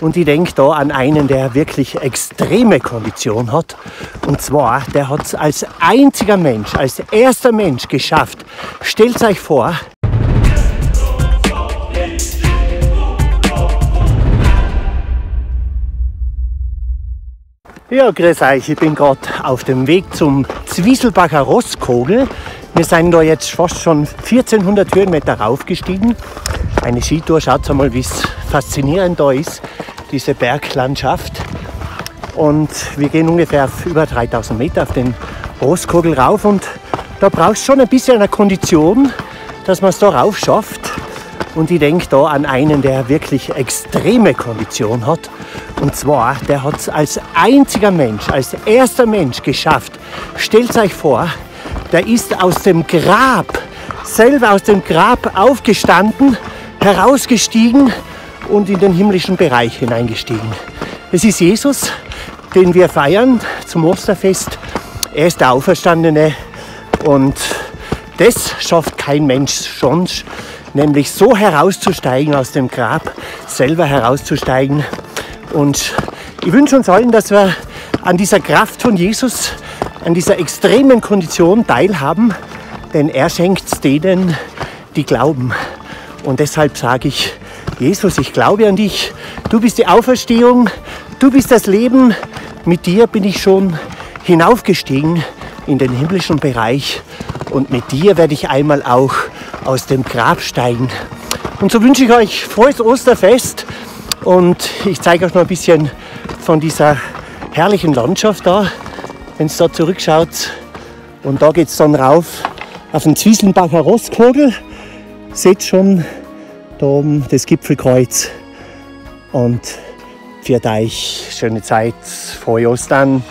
Und ich denke da an einen, der wirklich extreme Kondition hat. Und zwar, der hat es als einziger Mensch, als erster Mensch geschafft. Stellt euch vor, Ja, grüß euch. Ich bin gerade auf dem Weg zum Zwieselbacher Rosskogel. Wir sind da jetzt fast schon 1400 Höhenmeter raufgestiegen. Eine Skitour, schaut mal, wie es faszinierend da ist, diese Berglandschaft. Und wir gehen ungefähr auf über 3000 Meter auf den Rosskogel rauf und da brauchst du schon ein bisschen eine Kondition, dass man es da rauf schafft. Und ich denke da an einen, der wirklich extreme Kondition hat. Und zwar, der hat es als einziger Mensch, als erster Mensch geschafft. Stellt euch vor, der ist aus dem Grab, selber aus dem Grab aufgestanden, herausgestiegen und in den himmlischen Bereich hineingestiegen. Es ist Jesus, den wir feiern zum Osterfest. Er ist der Auferstandene und das schafft kein Mensch sonst, nämlich so herauszusteigen aus dem Grab, selber herauszusteigen. Und ich wünsche uns allen, dass wir an dieser Kraft von Jesus, an dieser extremen Kondition teilhaben, denn er schenkt denen, die glauben. Und deshalb sage ich, Jesus, ich glaube an dich. Du bist die Auferstehung, du bist das Leben. Mit dir bin ich schon hinaufgestiegen in den himmlischen Bereich und mit dir werde ich einmal auch aus dem Grab steigen. Und so wünsche ich euch frohes Osterfest und ich zeige euch noch ein bisschen von dieser herrlichen Landschaft da, wenn es da zurückschaut. Und da geht es dann rauf auf den Zwieselbacher Rostkogel. Seht schon da das Gipfelkreuz. Und für euch schöne Zeit, frohe Ostern.